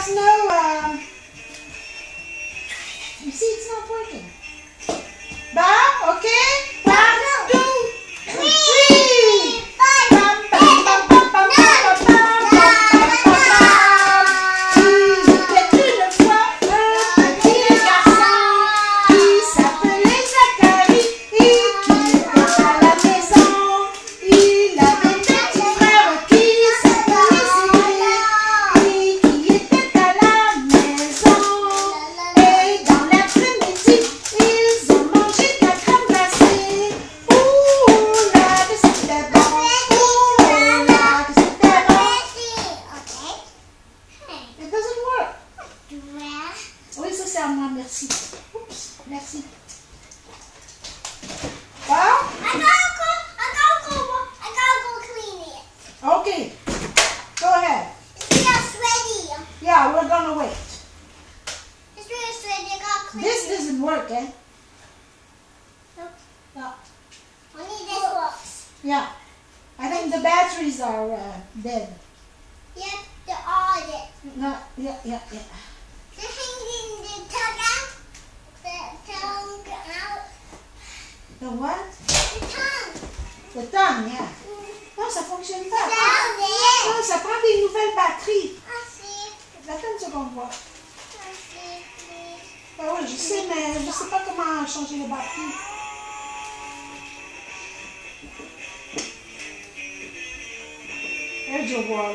has no, um, you see, it's not working. ça, moi, merci. Oups, merci. Well, I gotta go. I gotta go. I gotta go clean it. Okay. Go ahead. It's real sweaty. Yeah, we're gonna wait. It's really sweaty. I gotta clean this it. Eh? This isn't working. Nope. No. Only this works. Yeah. I think the batteries are uh, dead. Yep, they're all dead. No, yeah, yeah, yeah. The what? The tongue. The tongue, yeah. Non, ça fonctionne pas. Non, ça prend batteries. I see. Attends une seconde, voir. Ah oui, je sais, mais je sais pas comment changer les batteries. Elle, je vois.